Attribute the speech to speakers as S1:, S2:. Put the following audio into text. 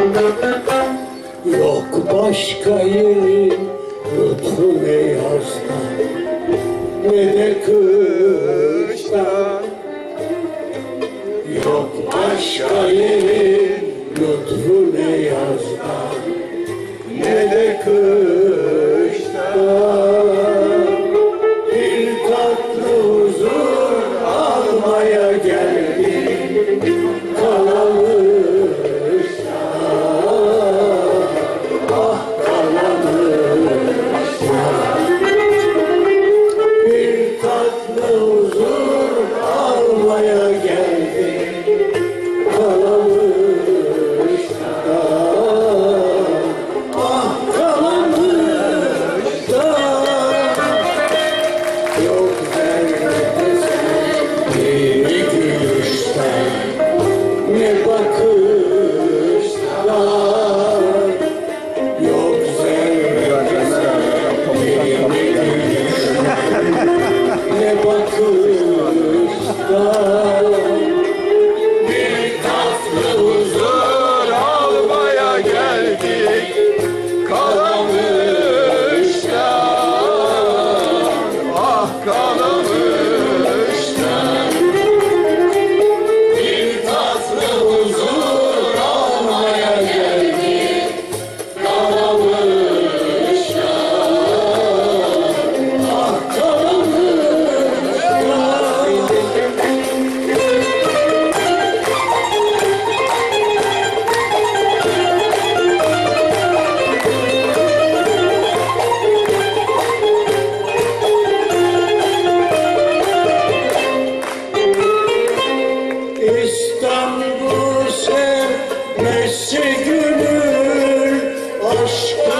S1: Yok başka yeri lütfun ey arslan Ne de kıştan Yok başka yeri lütfun Deus.